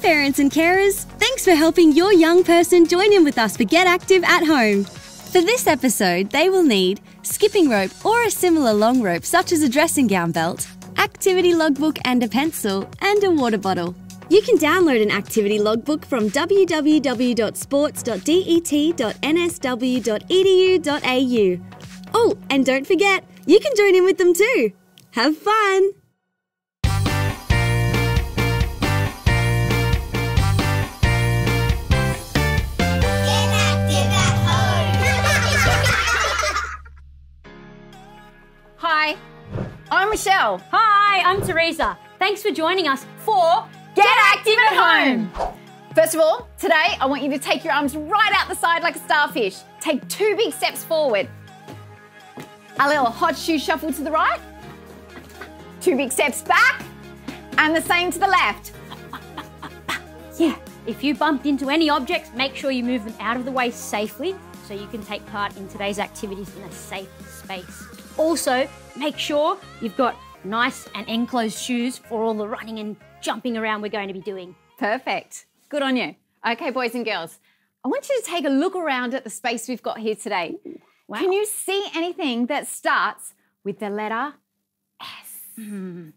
parents and carers. Thanks for helping your young person join in with us for Get Active at Home. For this episode, they will need skipping rope or a similar long rope, such as a dressing gown belt, activity logbook and a pencil, and a water bottle. You can download an activity logbook from www.sports.det.nsw.edu.au. Oh, and don't forget, you can join in with them too. Have fun! I'm Michelle. Hi, I'm Teresa. Thanks for joining us for Get active at home. First of all, today I want you to take your arms right out the side like a starfish. Take two big steps forward. A little hot shoe shuffle to the right. Two big steps back. And the same to the left. Yeah. If you bumped into any objects, make sure you move them out of the way safely so you can take part in today's activities in a safe space. Also, make sure you've got nice and enclosed shoes for all the running and jumping around we're going to be doing. Perfect. Good on you. Okay, boys and girls, I want you to take a look around at the space we've got here today. Wow. Can you see anything that starts with the letter S? Hmm.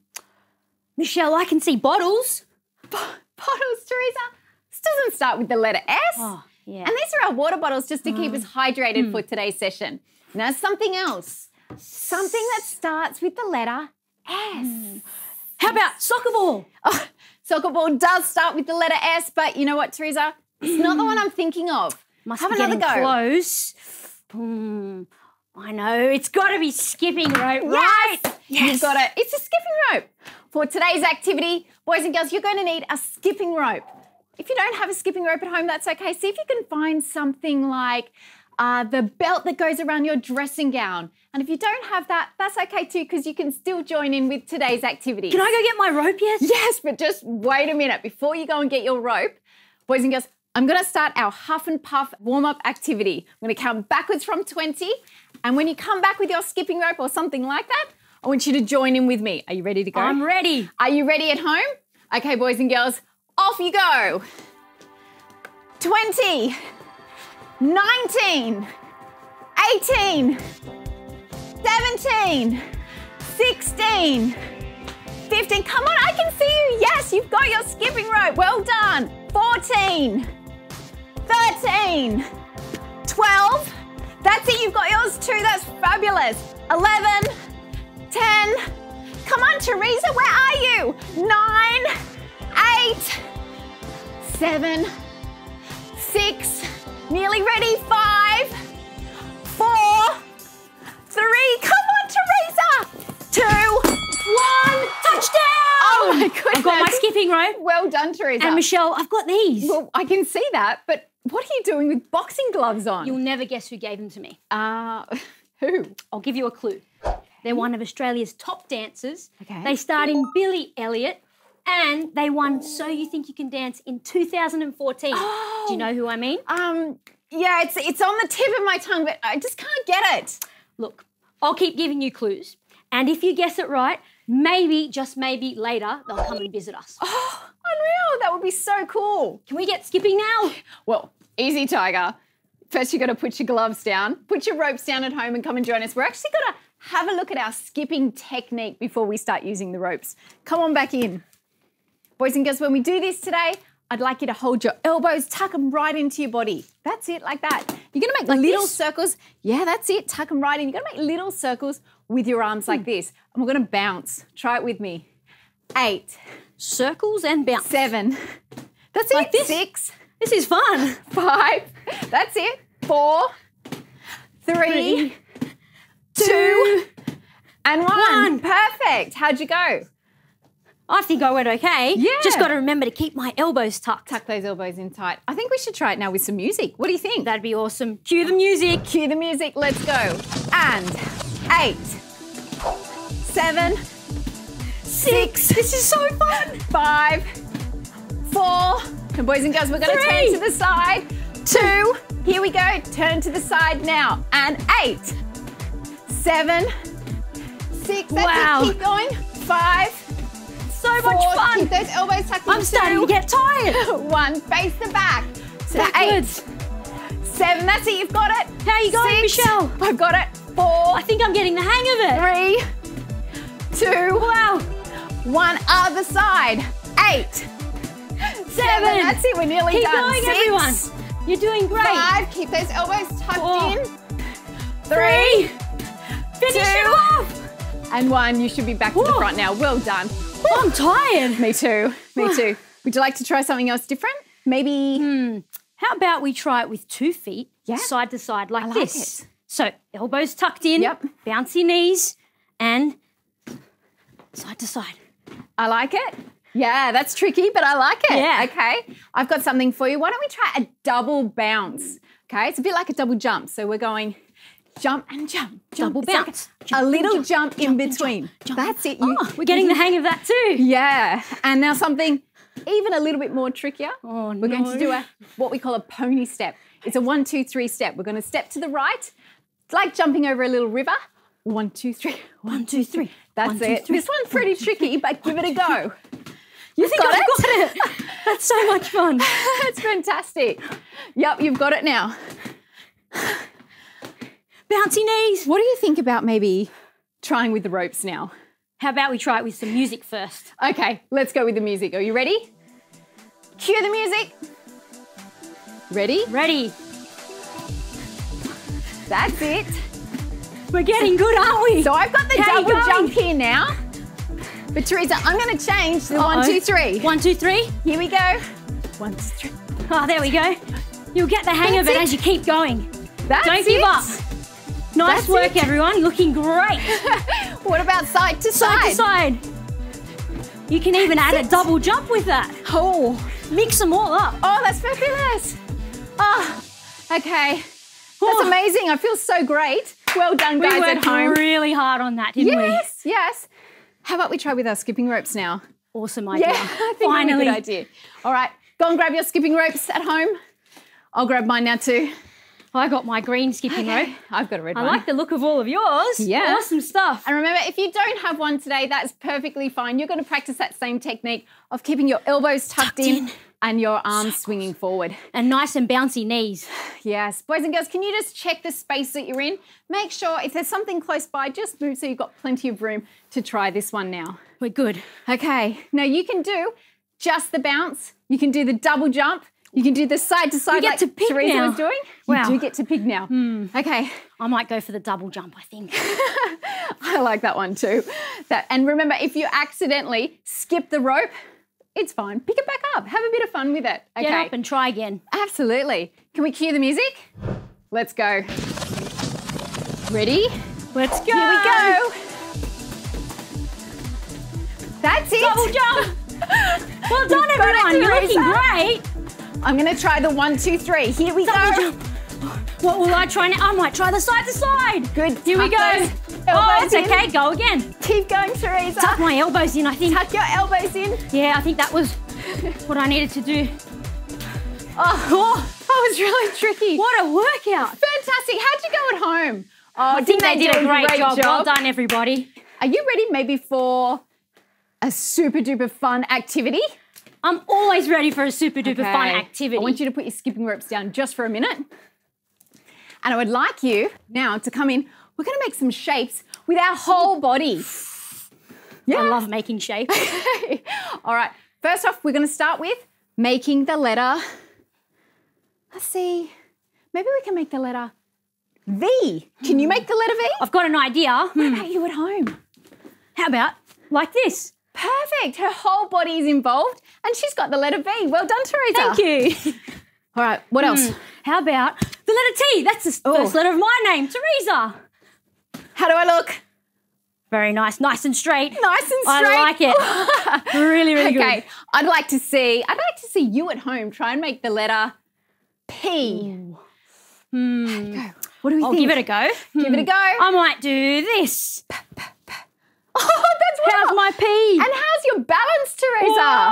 Michelle, I can see bottles. Bottles, Teresa. This doesn't start with the letter S. Oh, yeah. And these are our water bottles just to keep oh. us hydrated for hmm. today's session. Now, something else. Something that starts with the letter S. How about soccer ball? Oh, soccer ball does start with the letter S, but you know what, Teresa? It's not the one I'm thinking of. Must Have be another go. close. Hmm. I know. It's got to be skipping rope, right? Yes. You've got it. It's a skipping rope. For today's activity, boys and girls, you're going to need a skipping rope. If you don't have a skipping rope at home, that's okay. See if you can find something like uh, the belt that goes around your dressing gown. And if you don't have that, that's okay too, because you can still join in with today's activity. Can I go get my rope yet? Yes, but just wait a minute before you go and get your rope. Boys and girls, I'm going to start our huff and puff warm up activity. I'm going to count backwards from 20. And when you come back with your skipping rope or something like that, I want you to join in with me. Are you ready to go? I'm ready. Are you ready at home? Okay, boys and girls, off you go. 20, 19, 18, 17, 16, 15. Come on, I can see you. Yes, you've got your skipping rope. Well done. 14, 13, 12. That's it, you've got yours too. That's fabulous. 11, 10. Come on, Teresa, where are you? 9, 8, 7, 6. Nearly ready. Five, four, three. Come on, Teresa. 2, 1. Touchdown! Oh my goodness. I've got my skipping rope. Well done, Teresa. And Michelle, I've got these. well, I can see that, but what are you doing with boxing gloves on? You'll never guess who gave them to me. Uh, who? I'll give you a clue. They're one of Australia's top dancers. Okay. They starred in Billy Elliot and they won So You Think You Can Dance in 2014. Do you know who I mean? Um, yeah, it's it's on the tip of my tongue, but I just can't get it. Look, I'll keep giving you clues. And if you guess it right, maybe, just maybe later, they'll come and visit us. Oh, unreal! That would be so cool. Can we get skipping now? Well, easy, Tiger. First, you've got to put your gloves down, put your ropes down at home, and come and join us. We're actually going to have a look at our skipping technique before we start using the ropes. Come on back in. Boys and girls, when we do this today, I'd like you to hold your elbows, tuck them right into your body. That's it, like that. You're gonna make little this? circles. Yeah, that's it. Tuck them right in. You're gonna make little circles with your arms Hmm. like this. And we're gonna bounce. Try it with me. Eight, Circles and bounce. seven. That's Like it. this? Six, This is fun. five. That's it. Four. Three. Four, three, two, and one. One. Perfect. How'd you go? I think I went okay. Yeah. Just got to remember to keep my elbows tucked. Tuck those elbows in tight. I think we should try it now with some music. What do you think? That'd be awesome. Cue the music. Cue the music. Let's go. And eight, seven, six. This is so fun. five, four. And boys and girls, we're going to turn to the side. Two. Here we go. Turn to the side now. And eight, seven, six. That's Wow. it. Keep going. Five. So much four. fun. Keep those elbows tucked in. I'm starting to get tired. One, face the back. That eight, good. seven. That's it. You've got it. How are you going, Six. Michelle? I've got it. Four, I think I'm getting the hang of it. three, two, Wow. one. Other side. Eight, seven. That's it. We're nearly Keep done. going, Six, everyone. You're doing great. Five. Keep those elbows tucked Four. in. Three. Finish Two. it off. And one. You should be back to the front now. Well done. Oh, I'm tired. Me too. Me too. Would you like to try something else different? Maybe. Hmm. How about we try it with two feet, Yeah. side to side, like, like this? it. So elbows tucked in, Yep. bouncy knees, and side to side. I like it. Yeah, that's tricky, but I like it. Yeah. Okay. I've got something for you. Why don't we try a double bounce? Okay. It's a bit like a double jump. So we're going jump and jump. jump. Double like bounce. a Jump and little jump, jump, in between. jump. That's it. You, Oh, we're getting the hang of that too. yeah. And now something even a little bit more trickier. Oh, We're going to do a what we call a pony step. It's a one, two, three step. We're going to step to the right. It's like jumping over a little river. One, two, three. One, two, three. That's One, two, it. three. This one's pretty tricky, but give it a go. You've think got I've it. got it. That's so much fun. That's fantastic. Yep, you've got it now. Bouncy knees. What do you think about maybe trying with the ropes now? How about we try it with some music first? Okay, let's go with the music. Are you ready? Cue the music. Ready? Ready? That's it. We're getting good, aren't we? So I've got the How double jump here now. But Teresa, I'm going to change the one, Uh-oh. two, three. One, two, three. Here we go. One, two, three. Oh, there we go. You'll get the hang of it, it. as you keep going. That's Don't give it. up. Nice That's work, it. everyone. Looking great. What about side to Side side? to side. You can even add a double jump with that. Oh, Mix them all up. oh, that's fabulous. Oh, okay. That's Oh. amazing. I feel so great. Well done, We guys worked at home. really hard on that, didn't Yes, yes. How about we try with our skipping ropes now? Awesome idea. Yeah, I think Finally. that's a good idea. All right, go and grab your skipping ropes at home. I'll grab mine now too. I got my green skipping rope. I've got a red I one. I like the look of all of yours. Yeah. Awesome stuff. And remember, if you don't have one today, that's perfectly fine. You're going to practice that same technique of keeping your elbows tucked, Tucked in, in. and your arms swinging forward. And nice and bouncy knees. Yes, boys and girls, can you just check the space that you're in? Make sure if there's something close by, just move so you've got plenty of room to try this one now. We're good. Okay, now you can do just the bounce. You can do the double jump. You can do the side to side get like to pick Teresa now. was doing. Wow. You do get to pick now. Hmm. Okay, I might go for the double jump, I think. I like that one too. That and remember, if you accidentally skip the rope, it's fine. Pick it back up. Have a bit of fun with it. Okay. Get up and try again. Absolutely. Can we cue the music? Let's go. Ready? Let's go. Here we go. That's it. Double jump. well done, You've got it, everyone. You're looking great. I'm going to try the one, two, three. Here we Double go. jump. What will I try now? I might try the side to side. Good. Here we go. Oh, it's in. okay. Go again. Keep going, Teresa. Tuck my elbows in, I think. Tuck your elbows in. Yeah, I think that was what I needed to do. Oh. oh, that was really tricky. What a workout. Fantastic. How'd you go at home? Oh, I think they did a great, job. Well done, everybody. Are you ready maybe for a super duper fun activity? I'm always ready for a super duper fun activity. I want you to put your skipping ropes down just for a minute. And I would like you now to come in. We're going to make some shapes with our whole body. Yeah. I love making shapes. All right. First off, we're going to start with making the letter. Let's see. Maybe we can make the letter V. Can you make the letter V? I've got an idea. What about you at home? How about like this? Perfect. Her whole body is involved and she's got the letter B. Well done, Teresa. Thank you. All right. What else? How about the letter T? That's the Oh. first letter of my name, Teresa. How do I look? Very nice, nice and straight. Nice and straight. I like it. really, really Okay, good. I'd like to see. I'd like to see you at home try and make the letter P. Hmm. What do we I'll think? give it a go. Give it a go. I might do this. oh, that's How's my P? And how's your balance, Teresa?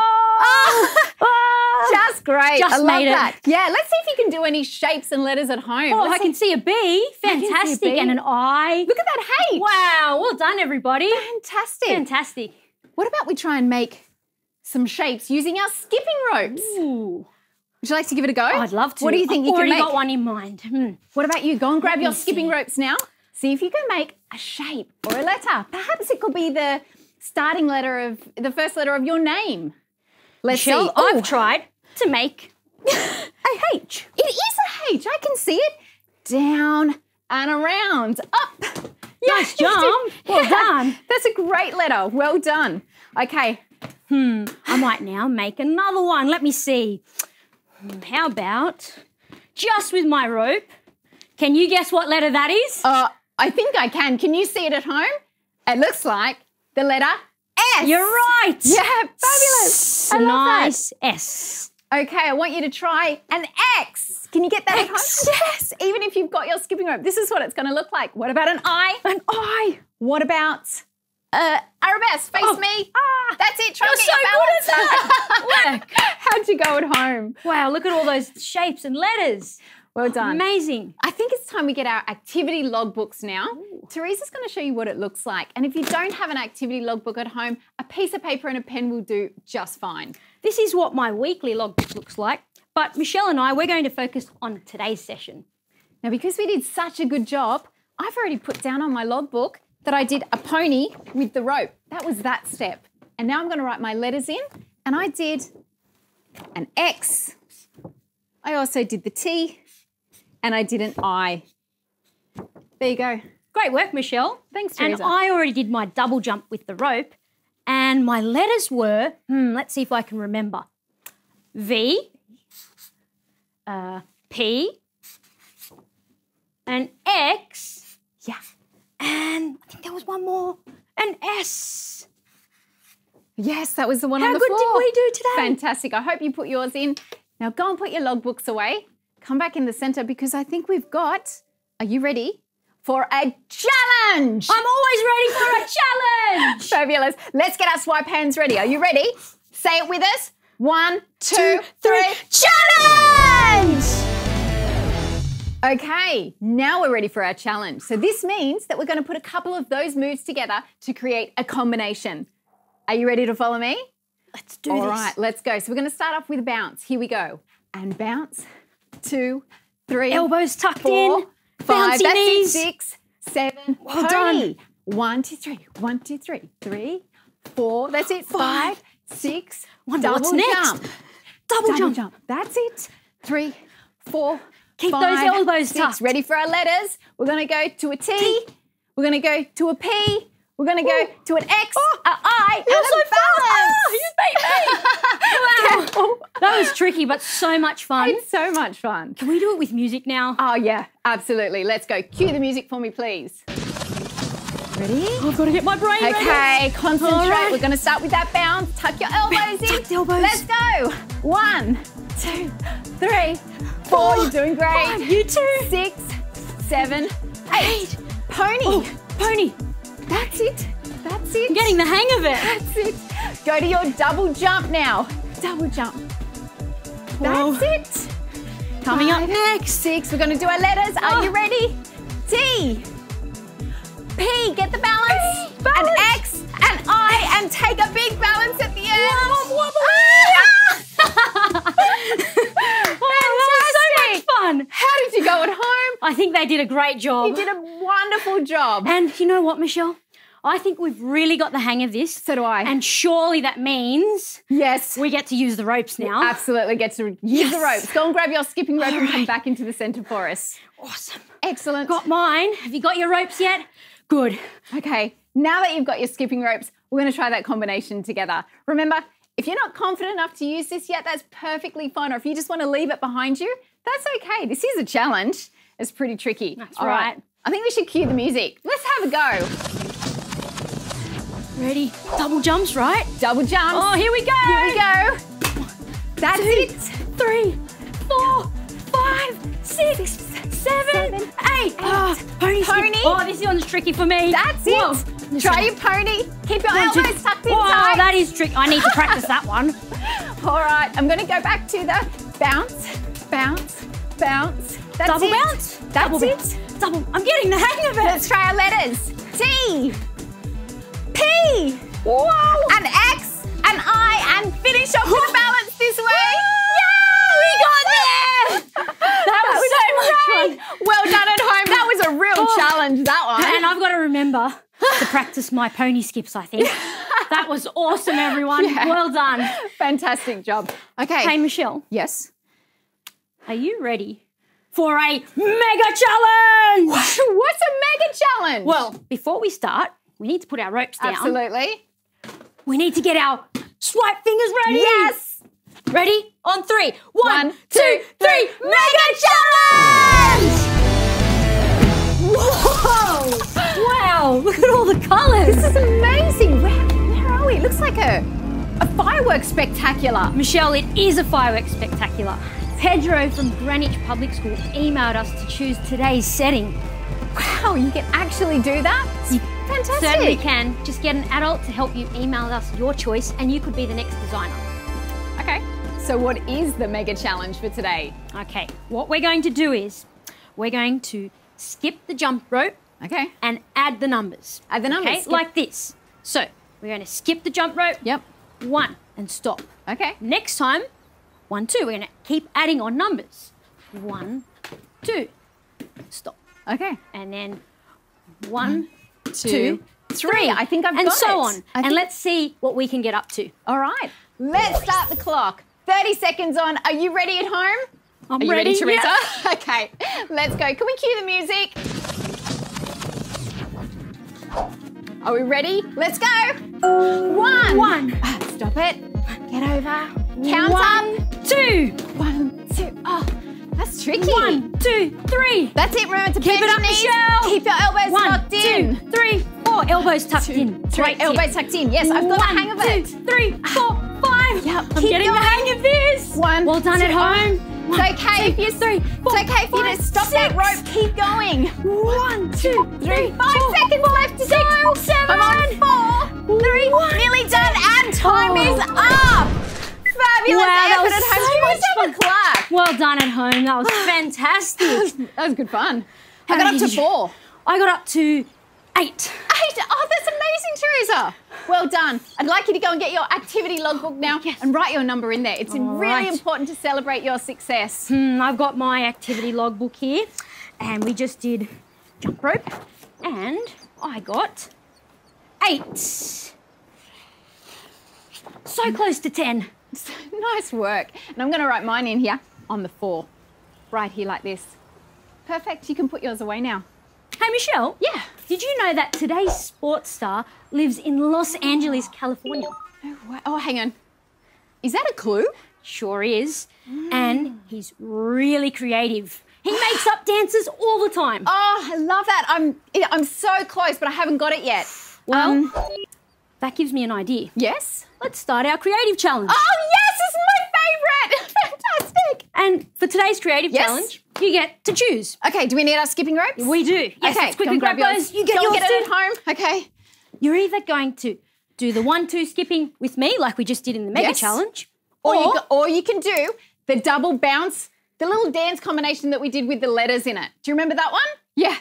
Oh, just great. Just I love made it. that. Yeah, let's see if you can do any shapes and letters at home. Oh, Let's I can see a B. see a Fantastic. B. And an I. Look at that H. Wow. Well done, everybody. Fantastic. Fantastic. What about we try and make some shapes using our skipping ropes. Ooh. Would you like to give it a go? I'd love to. What do you think I've you can already got one in mind. Hmm. What about you? Go and grab Let your skipping see. ropes now. See if you can make a shape or a letter. Perhaps it could be the starting letter of the first letter of your name. Let's Michelle, see. I've tried to make a H. It is a H. I can see it. Down and around. Up. Nice jump. Well done. That's a great letter. Well done. Okay. Hmm. I might now make another one. Let me see. How about just with my rope? Can you guess what letter that is? Uh, I think I can. Can you see it at home? It looks like the letter S. You're right. Yeah, fabulous. I love that. nice S. Okay, I want you to try an X. Can you get that X. at home? Yes, even if you've got your skipping rope, this is what it's going to look like. What about an I? An I. What about uh, Arabesque? Face Oh. me. Ah, that's it. Try You're and so get your good at balance. that. How'd you go at home? Wow, look at all those shapes and letters. Well done. Amazing. I think it's time we get our activity logbooks now. Teresa's going to show you what it looks like. And if you don't have an activity logbook at home, a piece of paper and a pen will do just fine. This is what my weekly logbook looks like. But Michelle and I, we're going to focus on today's session. Now, because we did such a good job, I've already put down on my logbook that I did a pony with the rope. That was that step. And now I'm going to write my letters in. And I did an X. I also did the T. And I did an I. There you go. Great work, Michelle. Thanks, Teresa. And I already did my double jump with the rope. And my letters were, hmm, let's see if I can remember. V, uh, P, an X, Yeah. and I think there was one more, an S. Yes, that was the one How on the floor. How good did we do today? Fantastic. I hope you put yours in. Now go and put your logbooks away. Come back in the center because I think we've got. Are you ready for a challenge? I'm always ready for a challenge. Fabulous. Let's get our swipe hands ready. Are you ready? Say it with us. One, two, three. Challenge! Okay, now we're ready for our challenge. So this means that we're going to put a couple of those moves together to create a combination. Are you ready to follow me? Let's do All this. right, let's go. So we're going to start off with bounce. Here we go. And bounce. Two, three, Elbows tucked four, in. five. That's it. Six, seven. Well pony. One, two, three. One, two, three. Three, four. That's it. Five. Five, six. Wonder double what's next. jump. Double, Double jump. jump. That's it. Three, four. Keep those five, elbows six. tucked. Ready for our letters? We're going to go to a T. We're going to go to a P. We're going to go to an X, a I, You're and so a balance. Ah, you beat me. wow. That was tricky, but so much fun. It's so much fun. Can we do it with music now? Oh, yeah, absolutely. Let's go. Cue the music for me, please. Ready? I've got to get my brain ready. Okay, concentrate. Right. We're going to start with that bounce. Tuck your elbows in. Tuck the elbows. Let's go. One, two, three, four. You're doing great. Five, you too. Six, seven, eight. Pony. Oh, pony. That's it. That's it. I'm getting the hang of it. That's it. Go to your double jump now. Double jump. Whoa. That's it. Coming up next. Six. We're going to do our letters. Are Oh. you ready? T. P. Get the balance. An balance. X. And I. And take a big balance at the end. Ah! Oh, that was so much fun. How did you go at home? I think they did a great job. You did a wonderful job. And you know what, Michelle? I think we've really got the hang of this. So do I. And surely that means yes. we get to use the ropes now. Absolutely get to use the ropes. Go and grab your skipping rope and come back into the centre for us. Awesome. Excellent. Got mine. Have you got your ropes yet? Good. Okay, now that you've got your skipping ropes, we're going to try that combination together. Remember, if you're not confident enough to use this yet, that's perfectly fine. Or if you just want to leave it behind you, that's okay. This is a challenge. It's pretty tricky. That's All right. I think we should cue the music. Let's have a go. Ready? Double jumps, right? Double jump. Oh, here we go. Here we go. That's Two, it. three, four, five, six, seven, seven, eight. Oh, pony. Pony. Oh, this one's tricky for me. That's Whoa. it. Listen. Try your pony. Keep your One, two- elbows tucked Whoa, inside. that is tricky. I need to practice that one. All right, I'm going to go back to the bounce, bounce, bounce. That's double it. bounce. That's double it. Double. I'm getting the hang of it. Let's try our letters. T. P. Whoa. An X. and I. And finish off with balance this way. Yeah, We got there. that, that was, was so much fun. Well done at home. That was a real oh. challenge, that one. And I've got to remember to practice my pony skips, I think. that was awesome, everyone. Yeah. Well done. Fantastic job. Okay. Hey, Michelle. Yes. Are you ready for a mega challenge? What's a mega challenge? Well, before we start, we need to put our ropes down. absolutely. We need to get our swipe fingers ready. Yes. Ready? On three. One, One, two, two, three. three. Mega challenge! Whoa! Wow! Look at all the colours. This is amazing. Where, where are we? It looks like a, a fireworks spectacular. Michelle, it is a fireworks spectacular. Pedro from Greenwich Public School emailed us to choose today's setting. Wow, you can actually do that? It's fantastic. Certainly can. Just get an adult to help you email us your choice, and you could be the next designer. Okay. So, what is the mega challenge for today? Okay, what we're going to do is we're going to skip the jump rope Okay. and add the numbers. Add the numbers, Okay, skip- like this. So we're going to skip the jump rope. Yep. One and stop. Okay. Next time, one, two. We're going to keep adding on numbers. One, two, stop. Okay. And then one, two, two, three. three. I think I've and got so it. on. I and think- let's see what we can get up to. All right. Let's start the clock. 30 seconds on. Are you ready at home? I'm Are you ready, Teresa? Yes. Okay, let's go. Can we cue the music? Are we ready? Let's go. One. One. Ah, Stop it. Get over. Count One, up. two, One, two. Oh, that's tricky. one, two, three. That's it. Remember to Keep it up, knees. Michelle. Keep your elbows One, tucked in. two, three, four. Elbows tucked in. Three Great tip. elbows tucked in. Yes, I've got the hang of it. two, three, four, five. Yep, I'm keep getting the hang of this. One. Well done two, at home. It's One, okay if two, you three, four, It's okay if you five, just stop that rope. Keep going. One, two, three, Five four, seconds left to six, go. seven, I'm on four, three, nearly done, and time Oh. is up. Fabulous Wow, that effort was at home. so much a clap. Well done at home. That was fantastic. That was good fun. How I got up to four. I got up to eight. Eight. Oh, that's amazing, Teresa. Well done. I'd like you to go and get your activity logbook now Yes. and write your number in there. It's All really right. important to celebrate your success. Hmm, I've got my activity logbook here, and we just did jump rope, and I got eight. So close to ten. nice work. And I'm going to write mine in here on the four, right here like this. Perfect. You can put yours away now. Hey Michelle. Yeah. Did you know that today's sports star lives in Los Angeles, California? Oh, oh, hang on. Is that a clue? Sure is. And he's really creative. He makes up dances all the time. Oh, I love that. I'm I'm so close, but I haven't got it yet. Well, Um, that gives me an idea. yes. Let's start our creative challenge. Oh yes, it's my favourite. Fantastic. And for today's creative Yes. challenge, you get to choose. Okay, do we need our skipping ropes? We do. Yes, okay, let's quickly grab, yours. those. You get go yours get it at home. Okay. You're either going to do the one, two skipping with me, like we just did in the mega Yes. challenge, Or, or, you or you can do the double bounce, the little dance combination that we did with the letters in it. Do you remember that one? Yeah.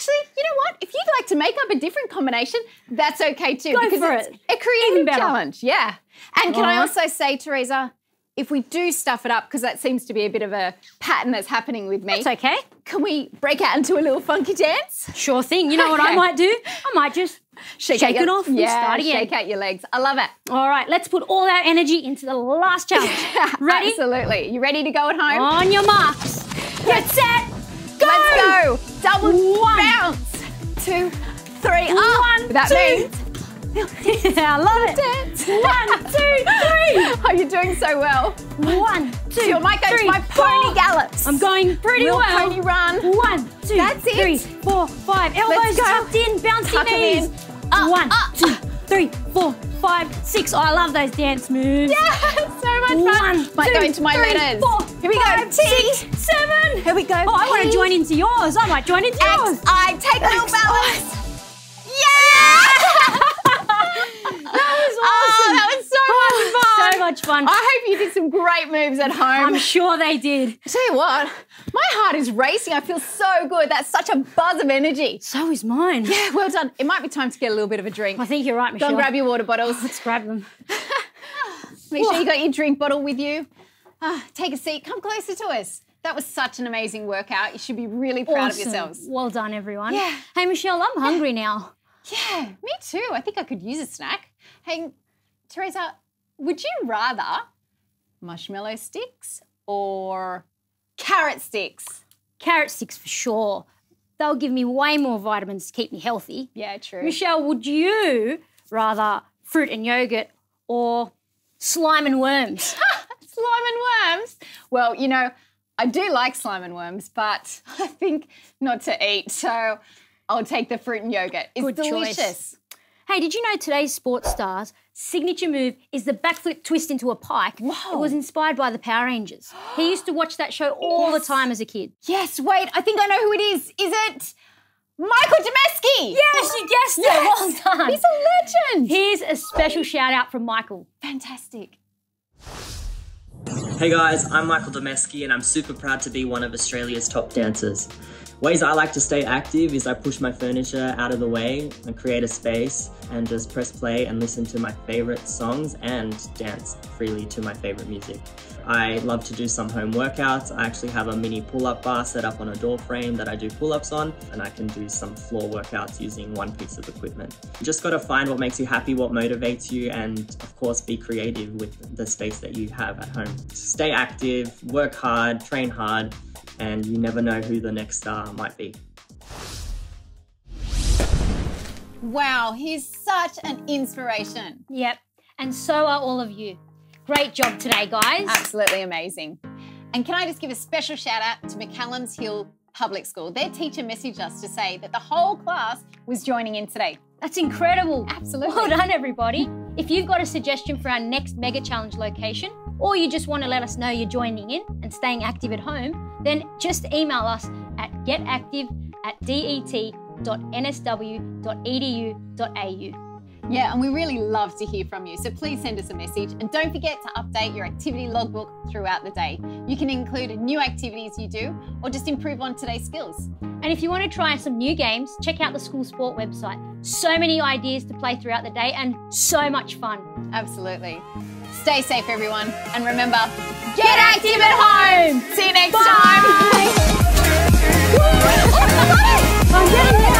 Actually, you know what? If you'd like to make up a different combination, that's okay too. Go because for it's it. a creative challenge. Yeah. And can I also say, Teresa, if we do stuff it up, because that seems to be a bit of a pattern that's happening with me, it's okay. can we break out into a little funky dance? Sure thing. You know what I might do? I might just shake, it your- off and start again. Shake out your legs. I love it. All right, let's put all our energy into the last challenge. Ready? Absolutely. You ready to go at home? On your marks. Get set. Go. Let's go. Double One. bounce. Two, three, up. One, That two. means I love it. One, two, three. Oh, you're doing so well. One, two, So you might go three, to my pony four. gallops. I'm going pretty Little well. pony run. One, two, That's it. three, four, five. Elbows tucked in, bouncy Tuck knees. in. Up, One, up. two, three, four, five, six. Oh, I love those dance moves. Yeah, so much fun. One, might two, go into my three, letters. four, Here we five, go. T. six, seven. Here we go. Oh, I want to join into yours. I might join into yours. I take little balance. Yeah! That was awesome. that was so much fun. So much fun. I hope you did some great moves at home. I'm sure they did. tell you what, my heart is racing. I feel so good. That's such a buzz of energy. So is mine. Yeah, well done. It might be time to get a little bit of a drink. I think you're right, Michelle. Go and grab your water bottles. Let's grab them. Make sure you got your drink bottle with you. Ah, take a seat. Come closer to us. That was such an amazing workout. You should be really proud of yourselves. Well done, everyone. Yeah. Hey, Michelle, I'm hungry now. Yeah, me too. I think I could use a snack. Hey, Teresa, would you rather marshmallow sticks or carrot sticks? Carrot sticks for sure. They'll give me way more vitamins to keep me healthy. Yeah, true. Michelle, would you rather fruit and yogurt or slime and worms? slime and worms. Well, you know, I do like slime and worms, but I think not to eat. So I'll take the fruit and yogurt. It's Good choice. delicious. Hey, did you know today's sports stars' signature move is the backflip twist into a pike? Whoa. It was inspired by the Power Rangers. He used to watch that show all Yes. the time as a kid. Yes, wait, I think I know who it is. Is it Michael Dameski? Yes, you guessed it. Yes. Well done. He's a legend. Here's a special shout out from Michael. Fantastic. Hey guys, I'm Michael Dameski and I'm super proud to be one of Australia's top dancers. Ways I like to stay active is I push my furniture out of the way and create a space and just press play and listen to my favorite songs and dance freely to my favorite music. I love to do some home workouts. I actually have a mini pull-up bar set up on a door frame that I do pull-ups on and I can do some floor workouts using one piece of equipment. You just gotta find what makes you happy, what motivates you and of course be creative with the space that you have at home. Stay active, work hard, train hard, and you never know who the next star might be. Wow, he's such an inspiration. Yep. And so are all of you. Great job today, guys. Absolutely amazing. And can I just give a special shout out to McCallum's Hill Public School? Their teacher messaged us to say that the whole class was joining in today. That's incredible. Absolutely. Well done, everybody. If you've got a suggestion for our next Mega Challenge location, or you just want to let us know you're joining in and staying active at home, then just email us at getactive at det.nsw.edu.au. Yeah, and we really love to hear from you. So please send us a message and don't forget to update your activity logbook throughout the day. You can include new activities you do or just improve on today's skills. And if you want to try some new games, check out the school sport website. So many ideas to play throughout the day and so much fun. Absolutely. Stay safe, everyone. And remember, get active at home. See you next time. I'm getting there.